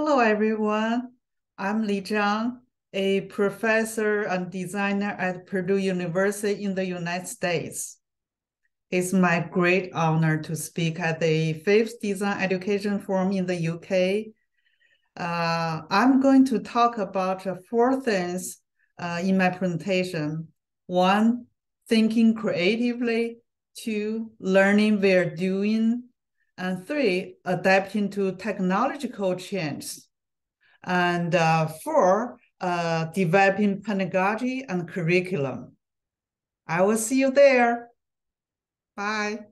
Hello, everyone. I'm Li Zhang, a professor and designer at Purdue University in the United States. It's my great honor to speak at the fifth Design Education Forum in the UK. Uh, I'm going to talk about four things uh, in my presentation. One, thinking creatively. Two, learning via doing. And three, adapting to technological change. And uh, four, uh, developing pedagogy and curriculum. I will see you there. Bye.